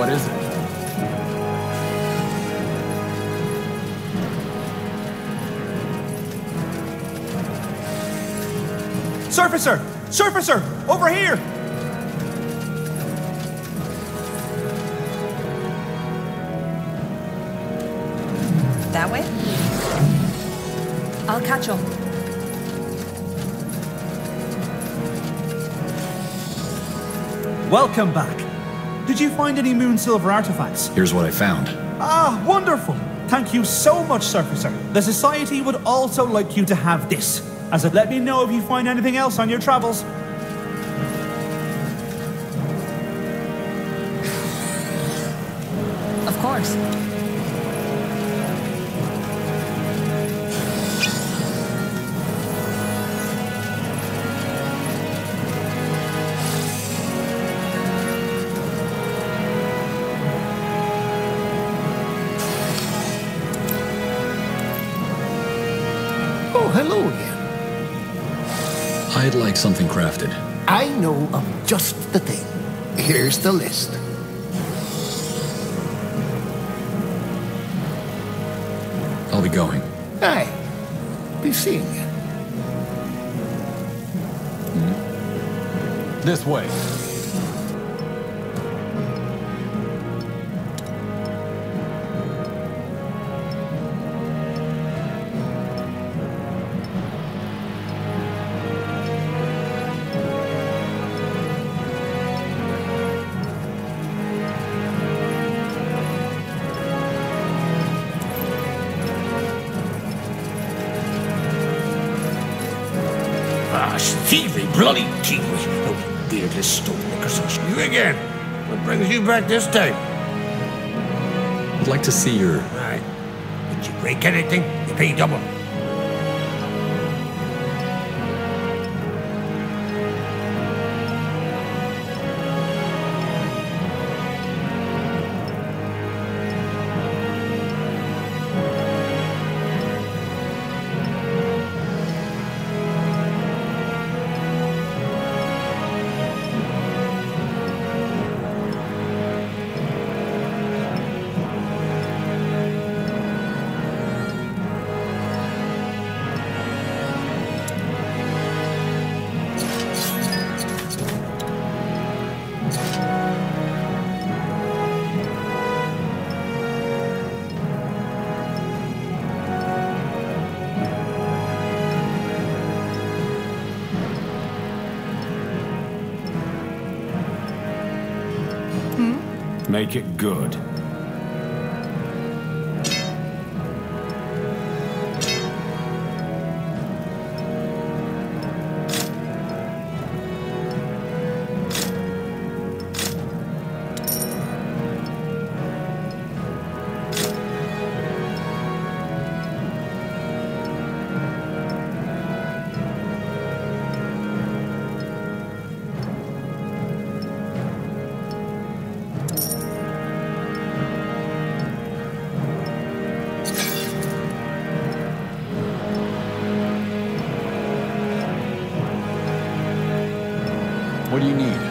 What is it? Surfacer! Surfacer! Over here! That way? I'll catch him. Welcome back. Did you find any Moon Silver artifacts? Here's what I found. Ah, wonderful. Thank you so much, Surfacer. The Society would also like you to have this. As it let me know if you find anything else on your travels. Of course. Like something crafted. I know of just the thing. Here's the list. I'll be going. Aye. Be seeing you. This way. Ah, Stevie, bloody Stevie. Those beardless stonemaker such you again. What brings you back this time? I'd like to see your. Right. Did you break anything? You pay double. Good. What do you need?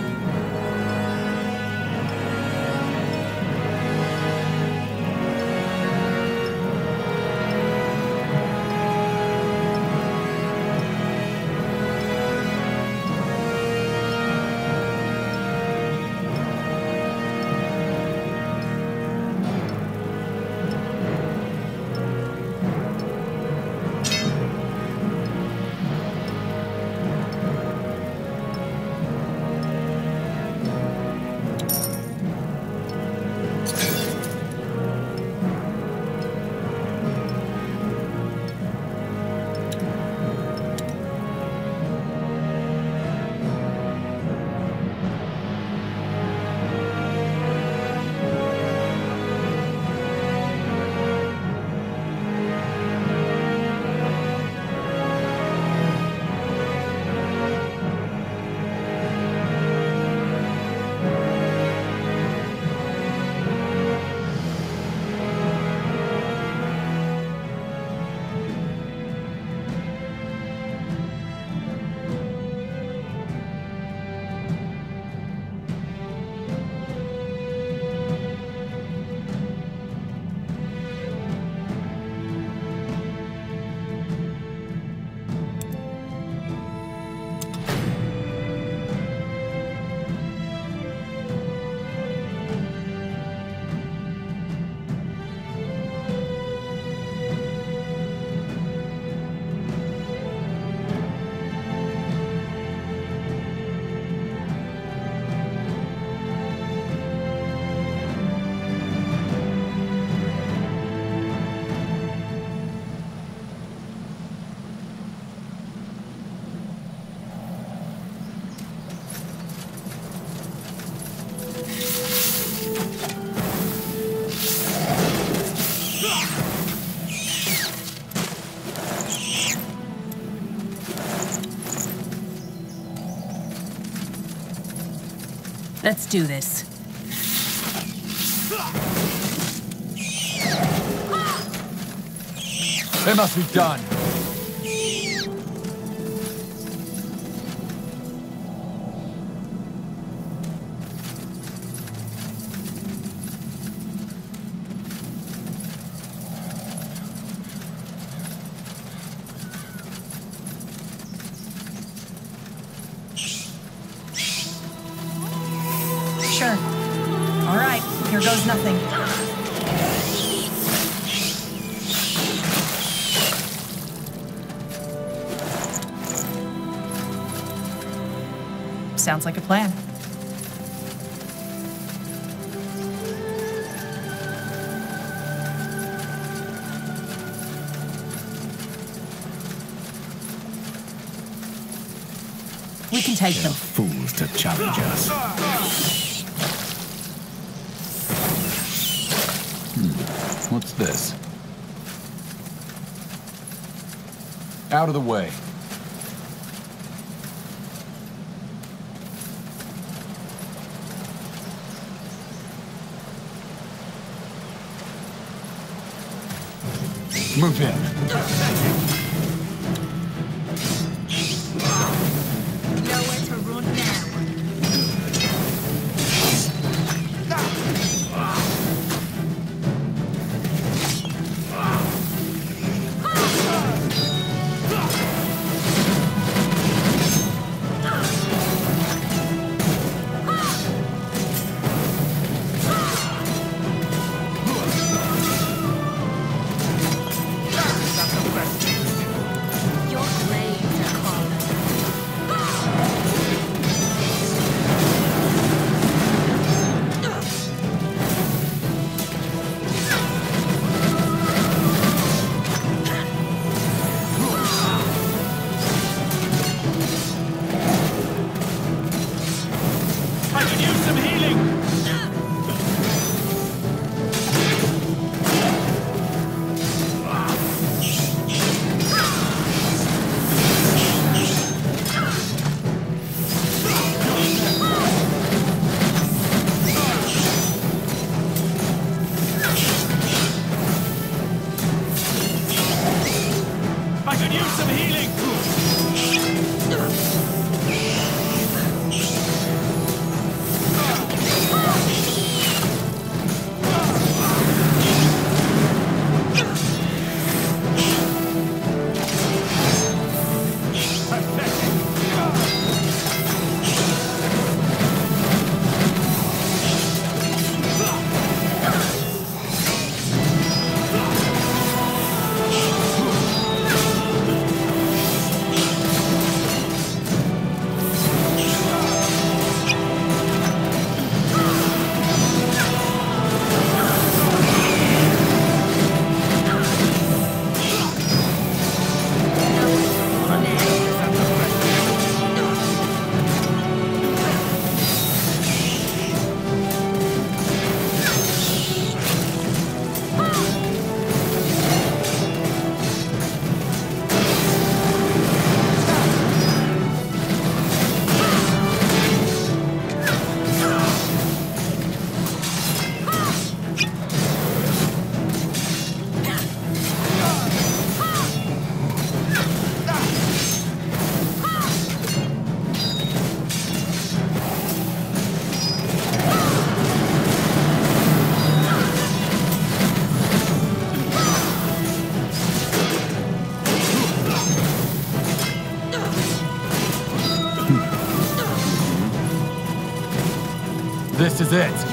Do this. They must be done. Take them. Fools to challenge us. Hmm, what's this? Out of the way. Move in. Is it.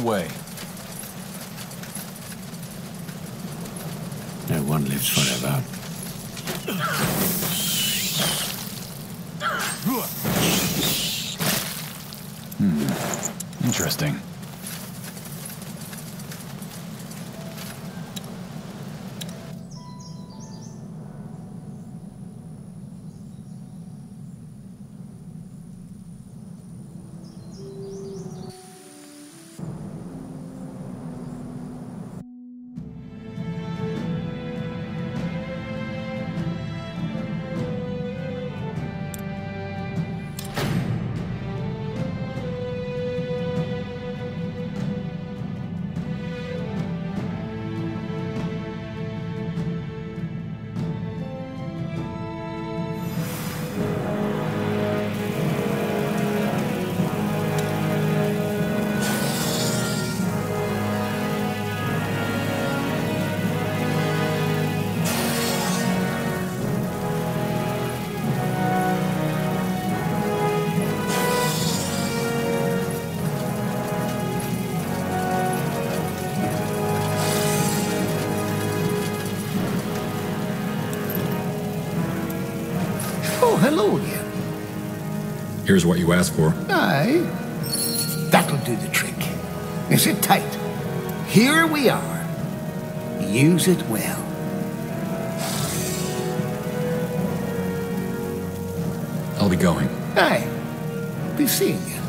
Out hello again. Here's what you asked for. Aye. That'll do the trick. Is it tight? Here we are. Use it well. I'll be going. Aye. Be seeing you.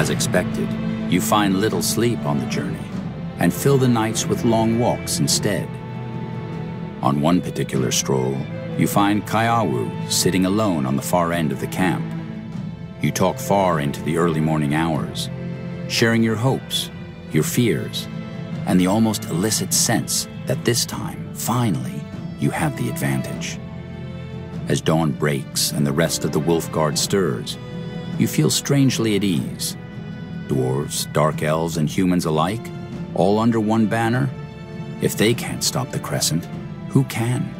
As expected, you find little sleep on the journey and fill the nights with long walks instead. On one particular stroll, you find Kaiawu sitting alone on the far end of the camp. You talk far into the early morning hours, sharing your hopes, your fears, and the almost illicit sense that this time, finally, you have the advantage. As dawn breaks and the rest of the Wolf Guard stirs, you feel strangely at ease. Dwarves, dark elves, and humans alike, all under one banner? If they can't stop the Crescent, who can?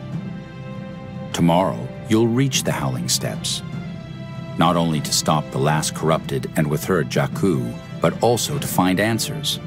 Tomorrow, you'll reach the Howling Steppes. Not only to stop the last corrupted and with her Jakku, but also to find answers.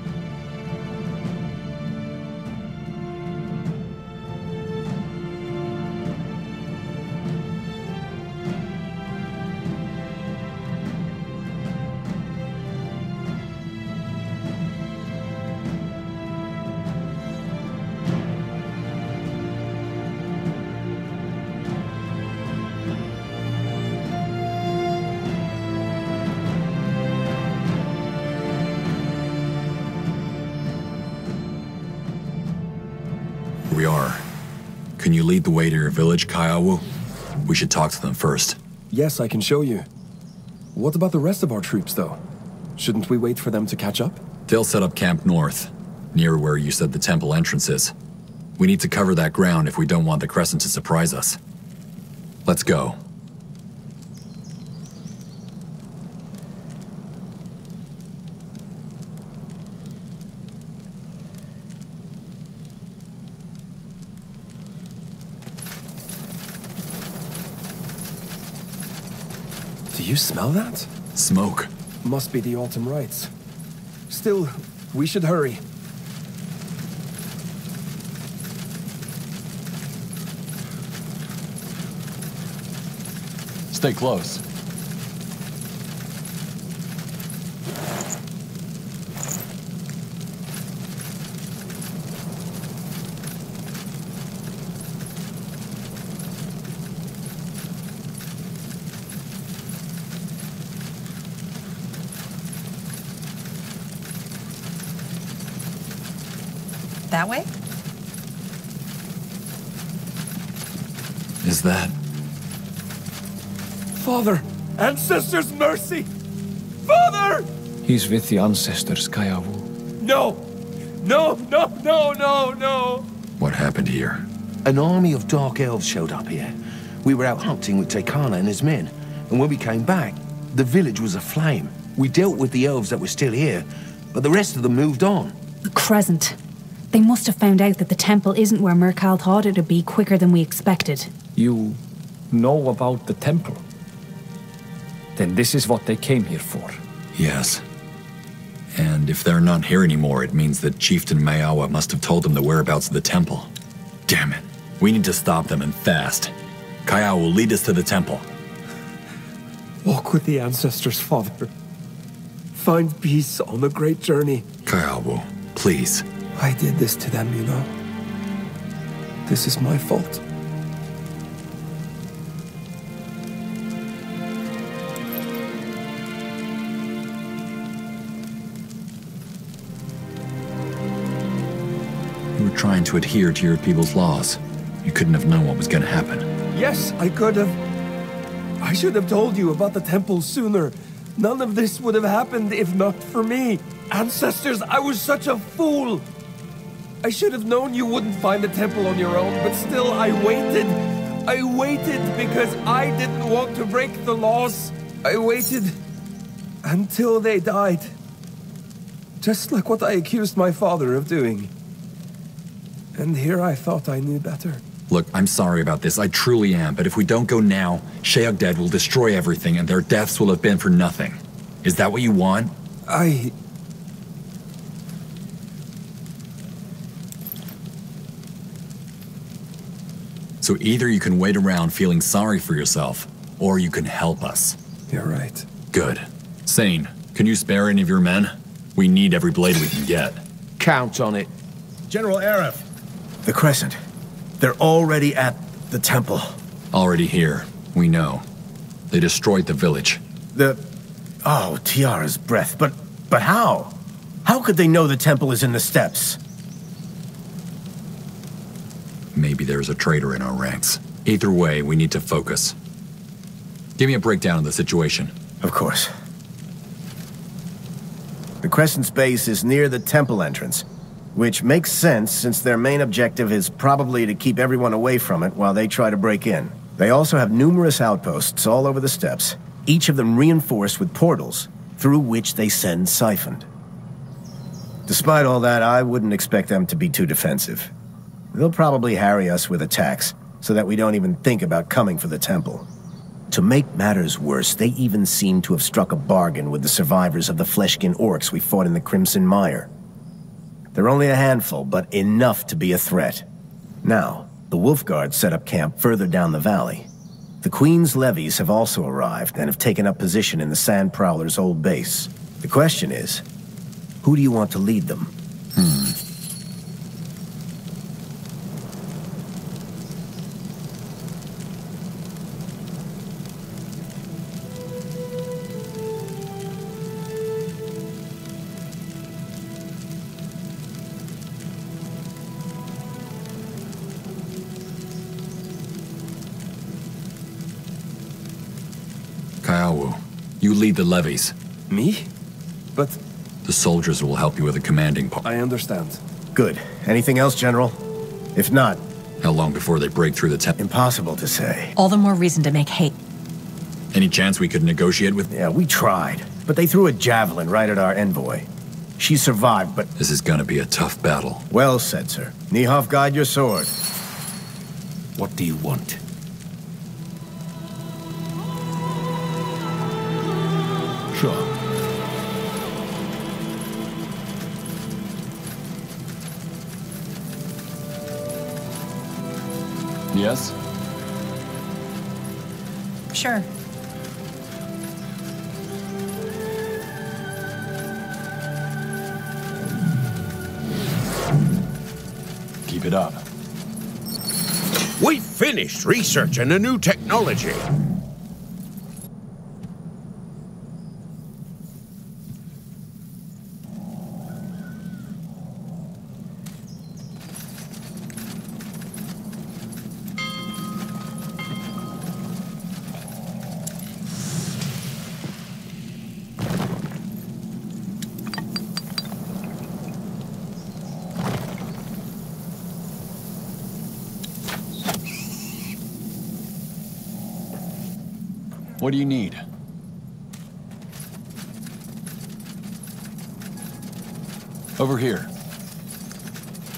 Village? We should talk to them first. Yes, I can show you. What about the rest of our troops, though? Shouldn't we wait for them to catch up? They'll set up camp north, near where you said the temple entrance is. We need to cover that ground if we don't want the Crescent to surprise us. Let's go. Do you smell that? Smoke. Must be the autumn rites. Still, we should hurry. Stay close. That way? Is that. Father! Ancestors, mercy! Father! He's with the ancestors, Kaiawu. No! No, no, no, no, no! What happened here? An army of dark elves showed up here. We were out hunting with Tekana and his men, and when we came back, the village was aflame. We dealt with the elves that were still here, but the rest of them moved on. A crescent. They must have found out that the temple isn't where Merkal thought it'd be quicker than we expected. You know about the temple? Then this is what they came here for. Yes. And if they're not here anymore, it means that Chieftain Mayawa must have told them the whereabouts of the temple. Damn it. We need to stop them and fast. Kaya will lead us to the temple. Walk with the ancestors, Father. Find peace on the great journey. Kayawu, please. I did this to them, you know. This is my fault. Trying to adhere to your people's laws. You couldn't have known what was going to happen. Yes, I could have. I should have told you about the temple sooner. None of this would have happened if not for me. Ancestors, I was such a fool. I should have known you wouldn't find the temple on your own, but still, I waited. I waited because I didn't want to break the laws. I waited until they died. Just like what I accused my father of doing. And here I thought I knew better. Look, I'm sorry about this. I truly am. But if we don't go now, Sheok Dead will destroy everything and their deaths will have been for nothing. Is that what you want? I. So either you can wait around feeling sorry for yourself, or you can help us. You're right. Good. Sane, can you spare any of your men? We need every blade we can get. Count on it. General Arif. The Crescent. They're already at the temple. Already here. We know. They destroyed the village. The... Oh, Tiara's breath. But... but how? How could they know the temple is in the steppes? Maybe there's a traitor in our ranks. Either way, we need to focus. Give me a breakdown of the situation. Of course. The Crescent's base is near the temple entrance, which makes sense since their main objective is probably to keep everyone away from it while they try to break in. They also have numerous outposts all over the steppes, each of them reinforced with portals through which they send siphoned. Despite all that, I wouldn't expect them to be too defensive. They'll probably harry us with attacks so that we don't even think about coming for the temple. To make matters worse, they even seem to have struck a bargain with the survivors of the fleshkin orcs we fought in the Crimson Mire. They're only a handful, but enough to be a threat. Now, the Wolf Wolfguard set up camp further down the valley. The Queen's levies have also arrived and have taken up position in the Sand Prowler's old base. The question is, who do you want to lead them? Hmm. Lead the levies. Me? But The soldiers will help you with the commanding part. I understand. Good. Anything else, General? If not, How long before they break through the temple? impossible to say. All the more reason to make haste. Any chance we could negotiate with? Yeah, we tried, but they threw a javelin right at our envoy. She survived, but This is gonna be a tough battle. well said, sir. Nihov, guide your sword. What do you want? Yes? Sure. Keep it up. We finished researching a new technology. What do you need? Over here.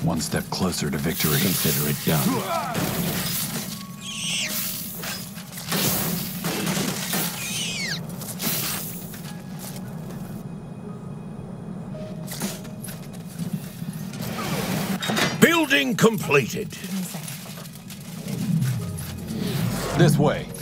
One step closer to victory. Consider it done. Building completed. This way.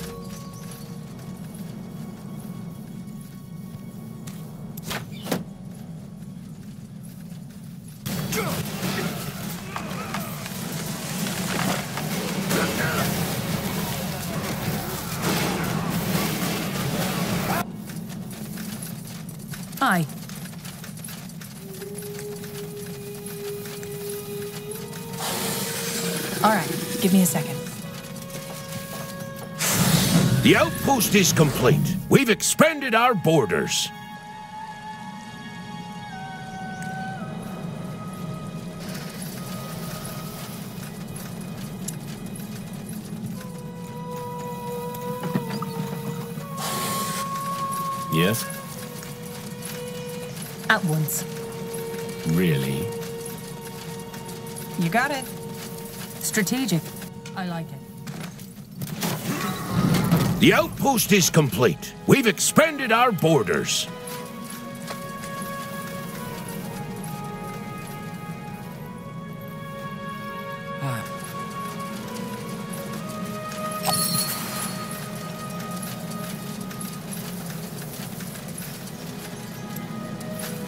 Give me a second. The outpost is complete. We've expanded our borders. Yes? At once. Really? You got it. Strategic. I like it. The outpost is complete. We've expanded our borders.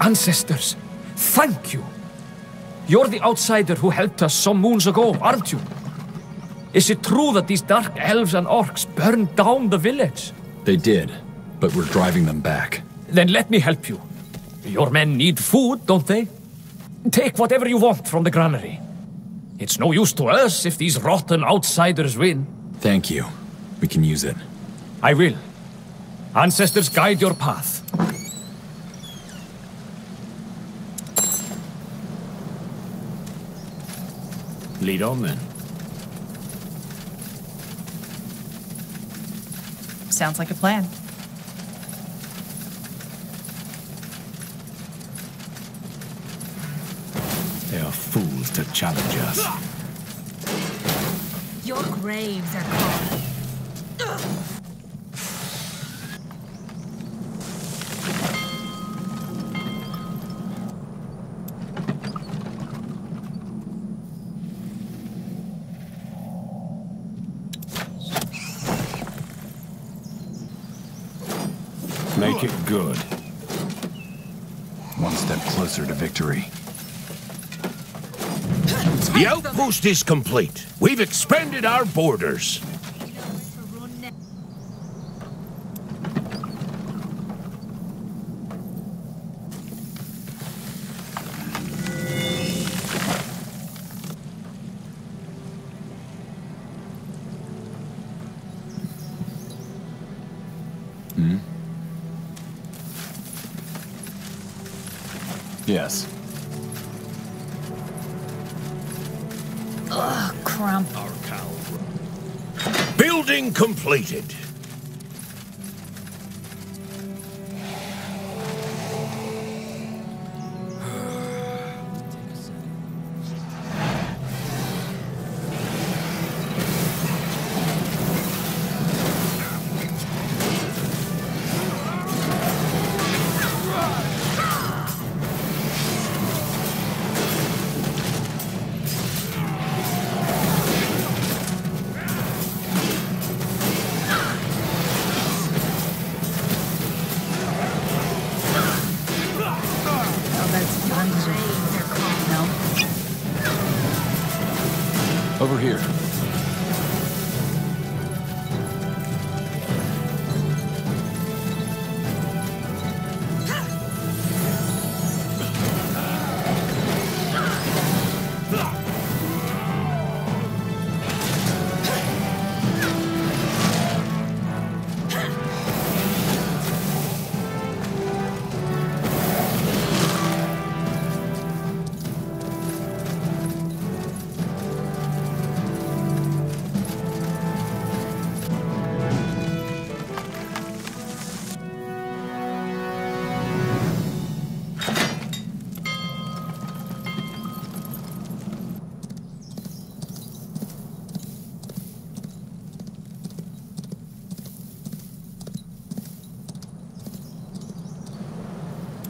Ancestors, thank you. You're the outsider who helped us some moons ago, aren't you? Is it true that these dark elves and orcs burned down the village? They did, but we're driving them back. Then let me help you. Your men need food, don't they? Take whatever you want from the granary. It's no use to us if these rotten outsiders win. Thank you. We can use it. I will. Ancestors guide your path. Lead on then. Sounds like a plan. They are fools to challenge us. Your graves are calling. Make it good. One step closer to victory. The outpost is complete. We've expanded our borders. Completed.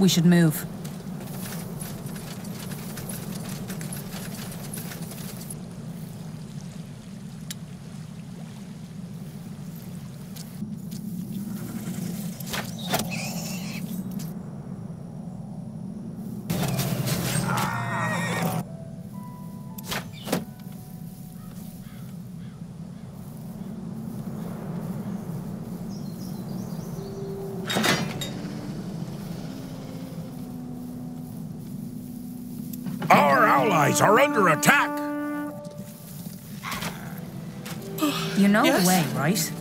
We should move. Our are under attack. You know Yes. the way, right?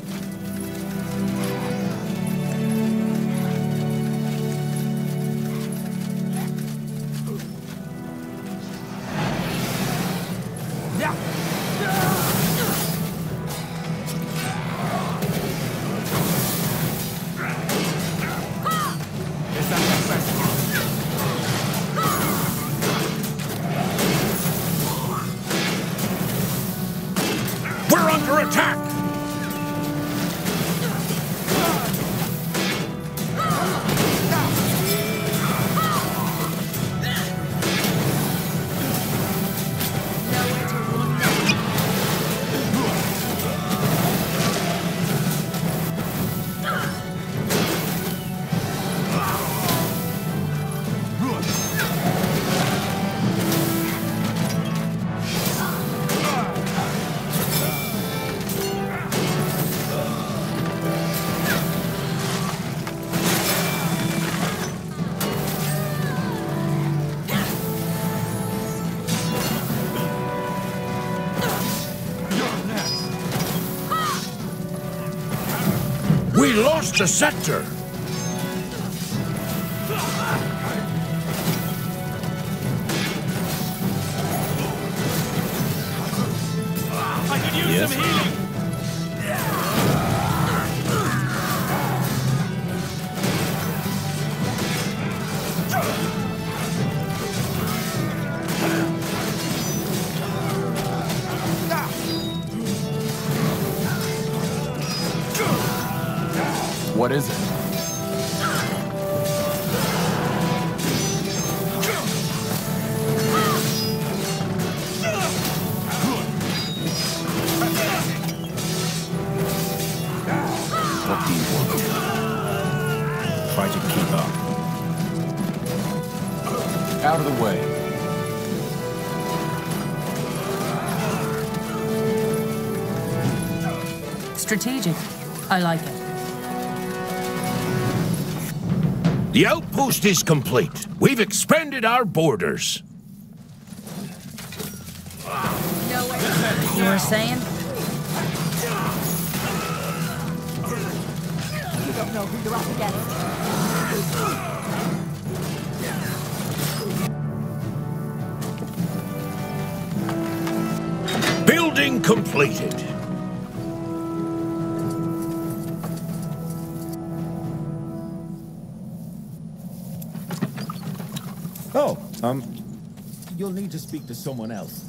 The sector. Strategic. I like it. The outpost is complete. We've expanded our borders. You were saying? You don't know who you're up against. Building completed. You'll need to speak to someone else.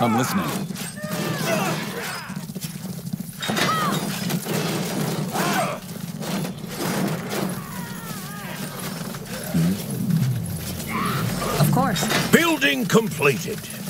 I'm listening. Of course. Building completed.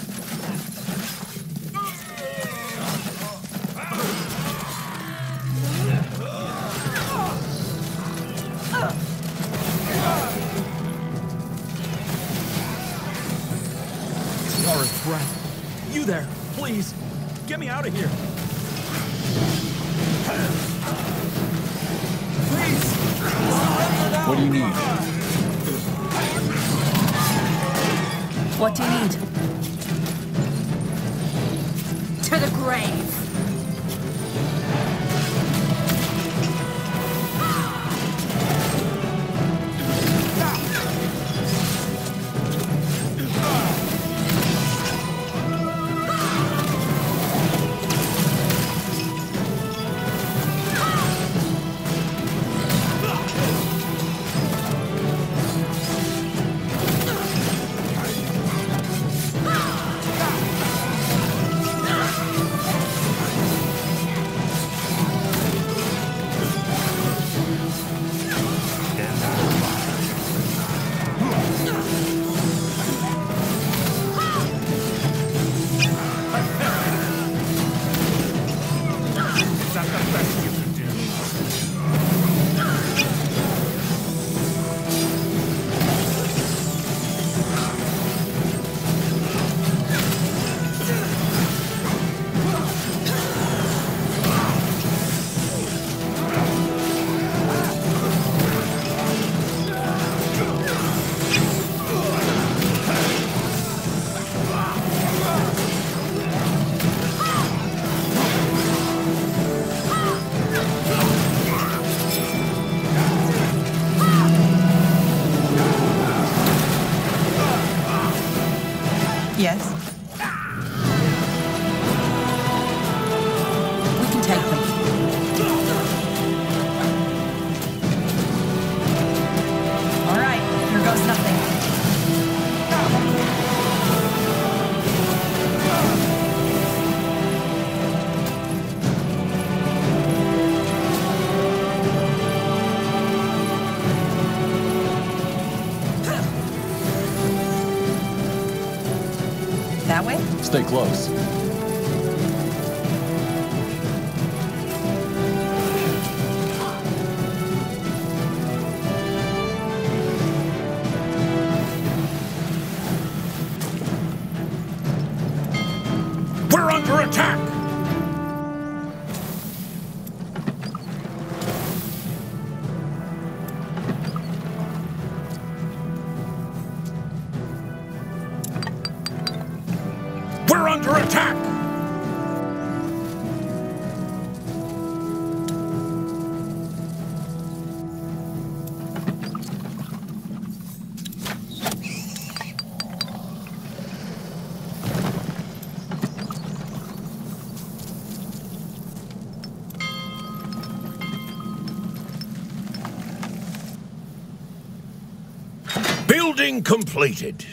Building completed.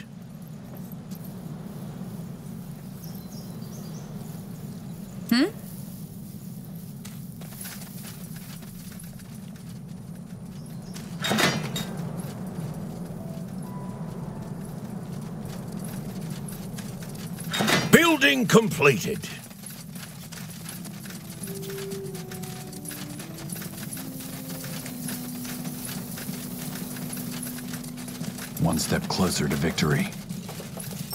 Hmm? Building completed. One step closer to victory.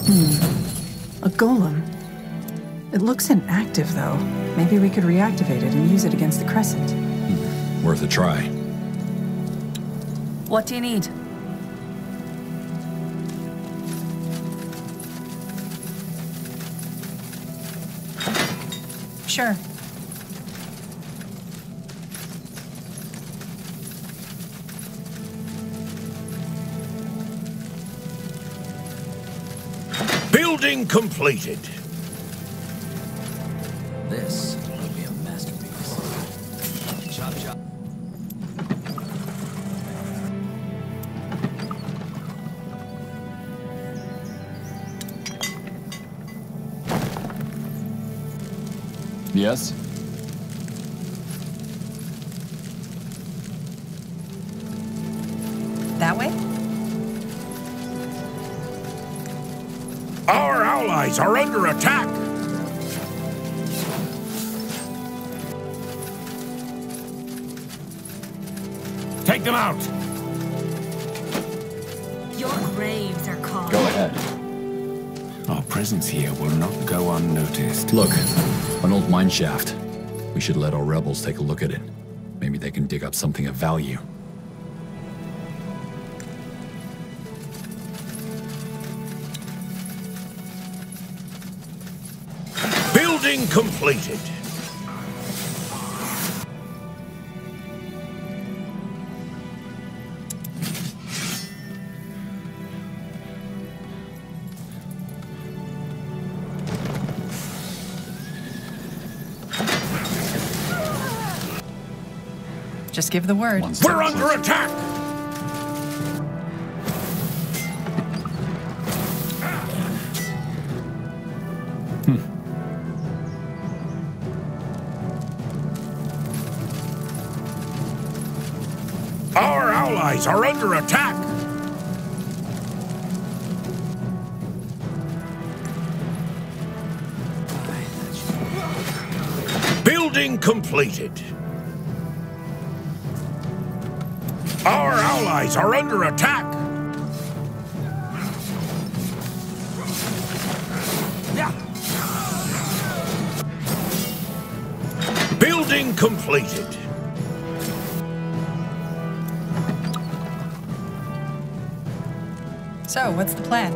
Hmm. A golem. It looks inactive, though. Maybe we could reactivate it and use it against the Crescent. Hmm. Worth a try. What do you need? Sure. Building completed. This will be a masterpiece. Chop chop. Yes? Allies are under attack. Take them out. Your graves are called. Go ahead. Our presence here will not go unnoticed. Look, an old mine shaft. We should let our rebels take a look at it. Maybe they can dig up something of value. Completed. Just give the word. We're under attack. Are under attack. Building completed. Our allies are under attack. Building completed. So, what's the plan?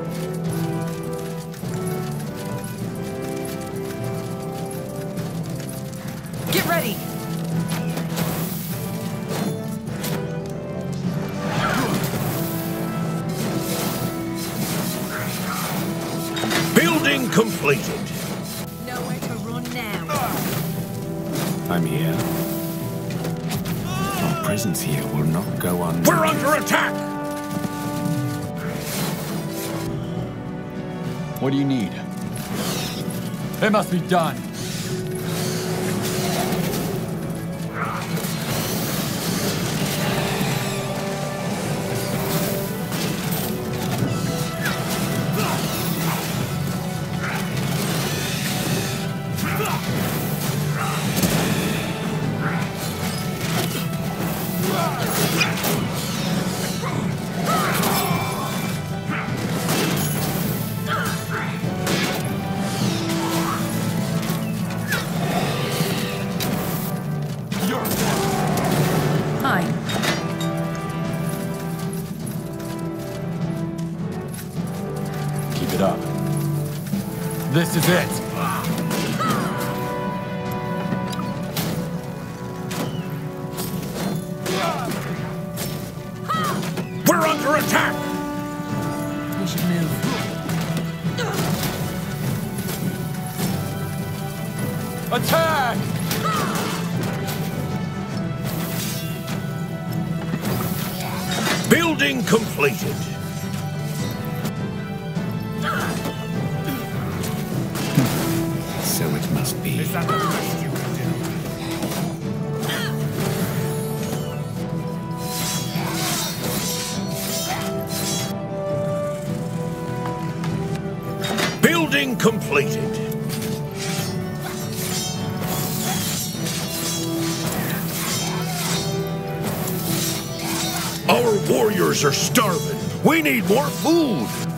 Get ready! Building completed. Nowhere to run now. I'm here. Our presence here will not go unnoticed. We're under attack. What do you need? It must be done. Our warriors are starving. We need more food.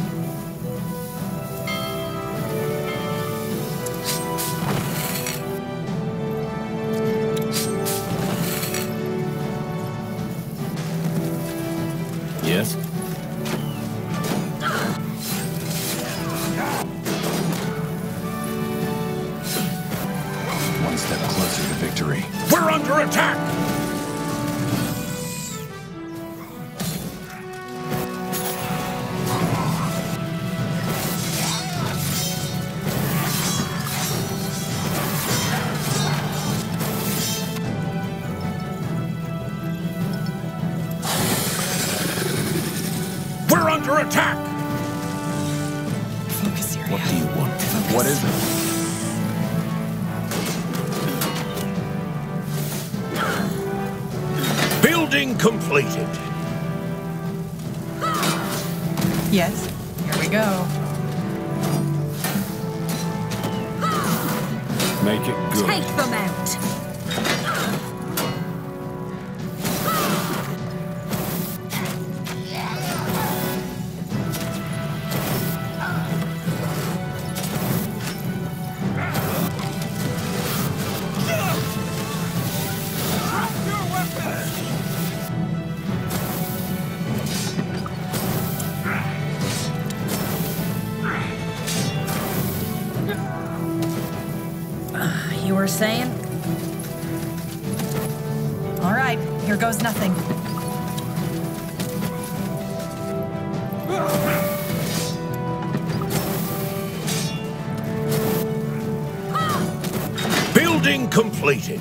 completed.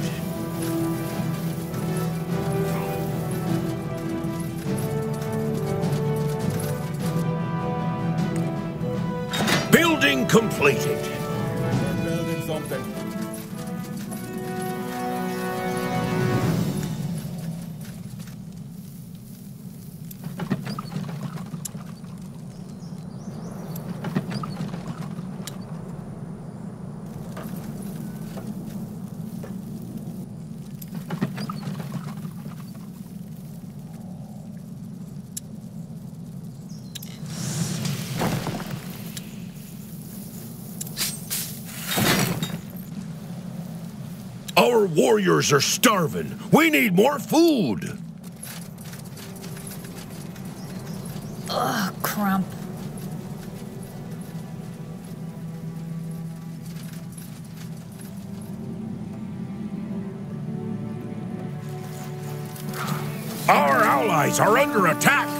Building completed. warriors are starving. We need more food. Ugh, Crump. Our allies are under attack.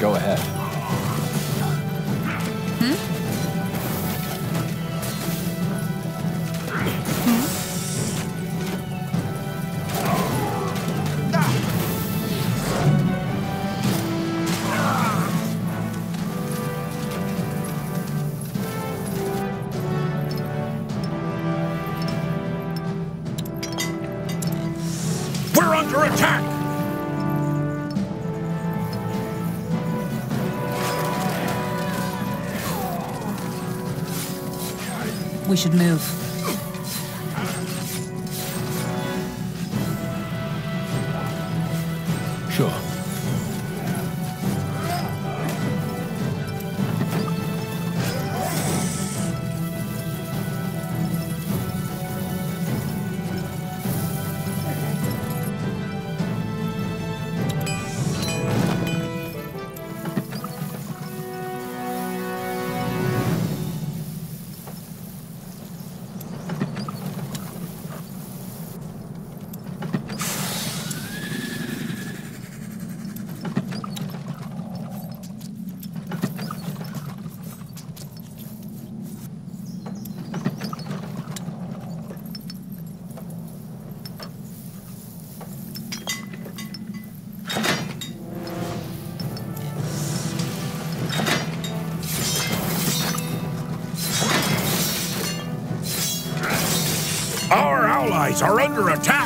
go ahead. We should move. Are under attack!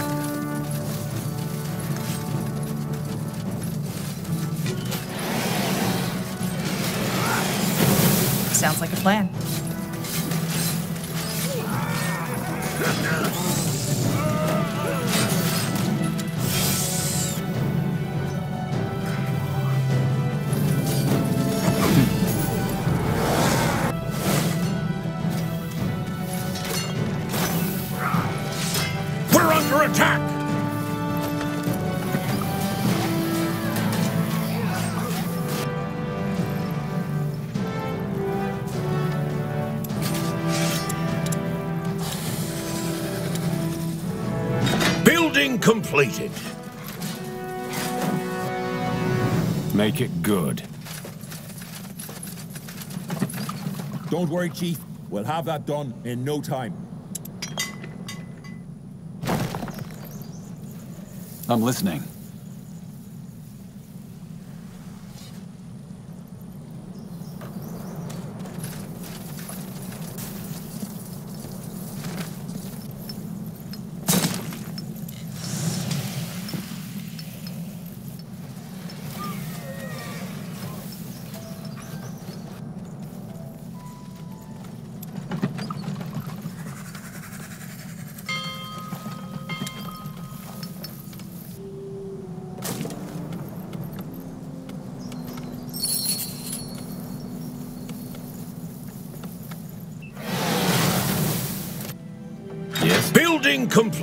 Completed. Make it good. Don't worry, Chief. We'll have that done in no time. I'm listening.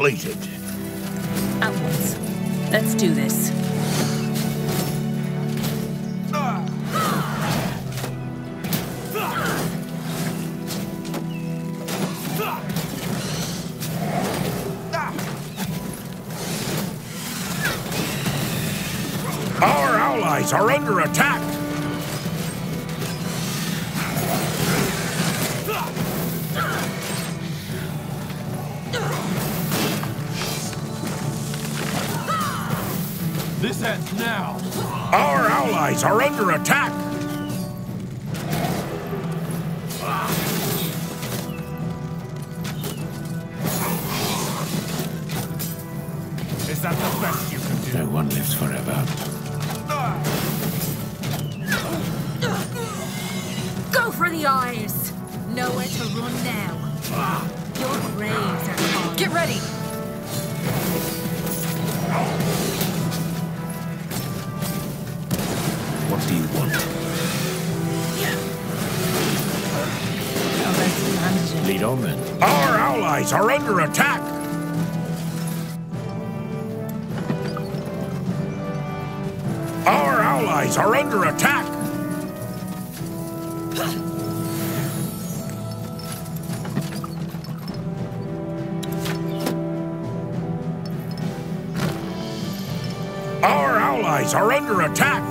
Completed. At once. Let's do this. Our allies are under attack. Now. Our allies are under attack. Are under attack. Our allies are under attack. Our allies are under attack.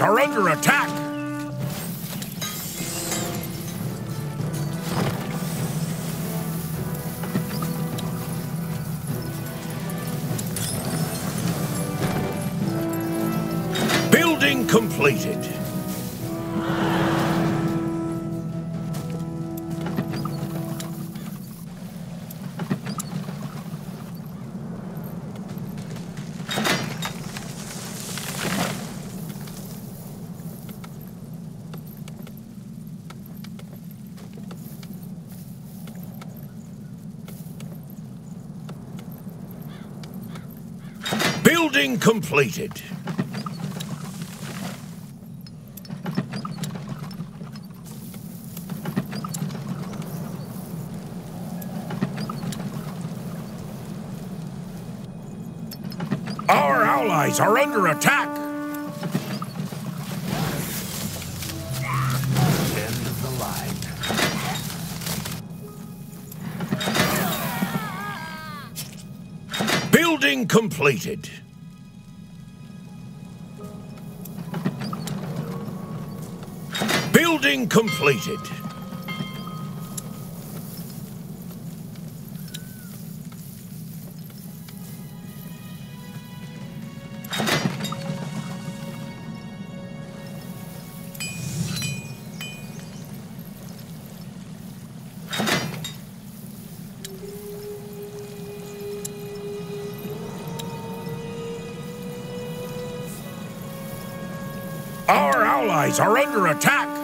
Are under attack. Building completed. Our allies are under attack. Building completed. Completed. Our allies are under attack.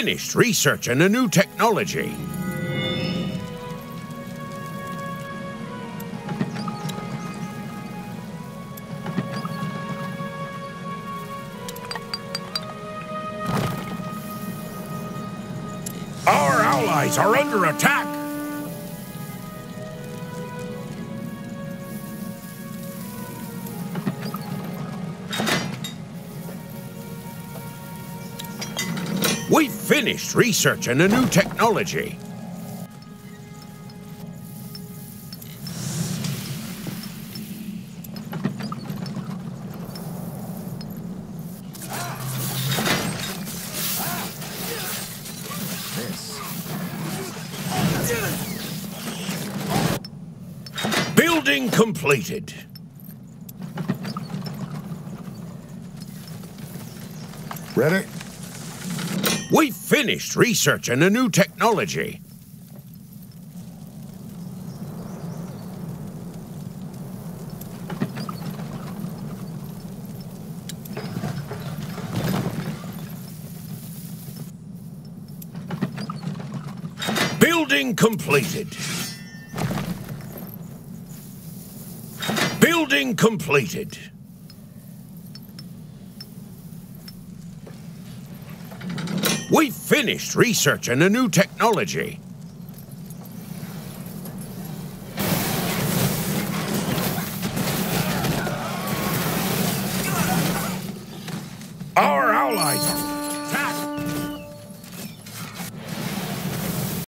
Finished researching a new technology. Our allies are under attack. Finished researching a new technology. Building completed. Ready? Finished researching a new technology. Building completed. Building completed. We finished researching a new technology.